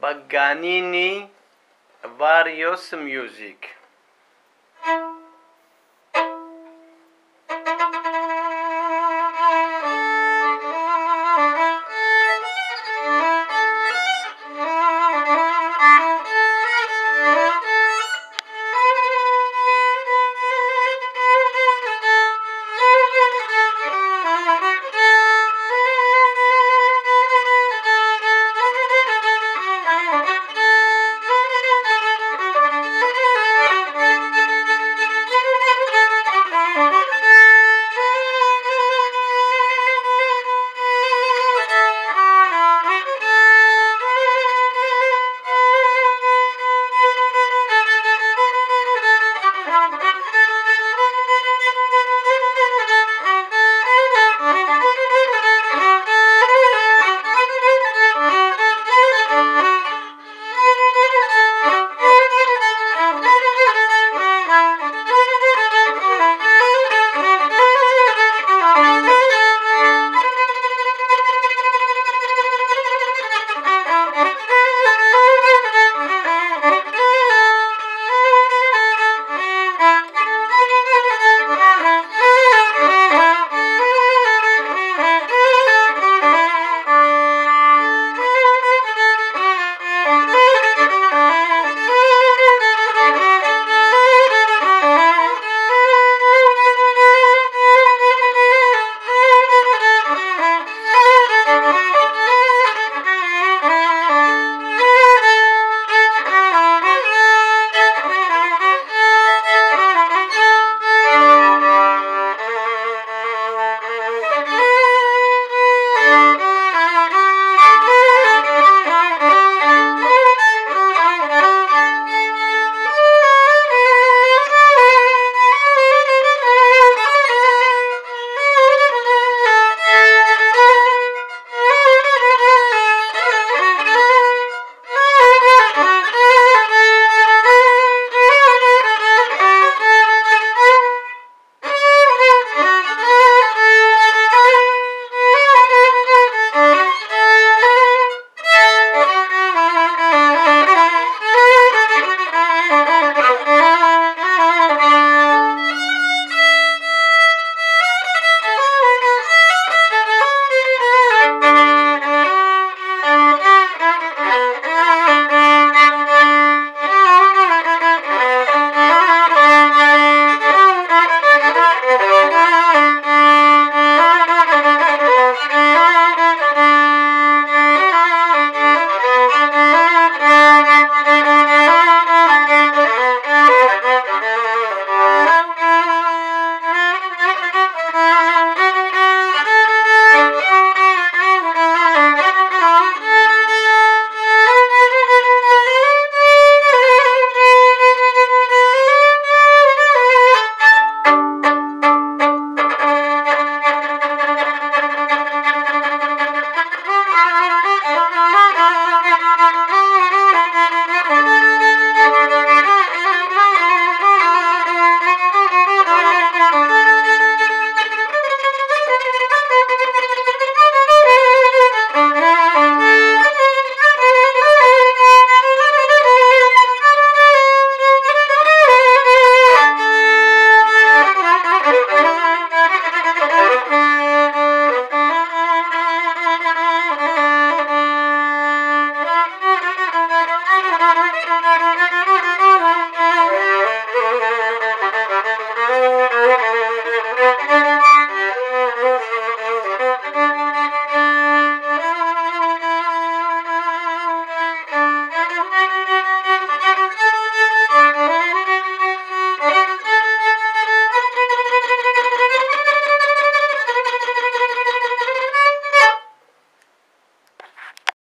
Paganini various music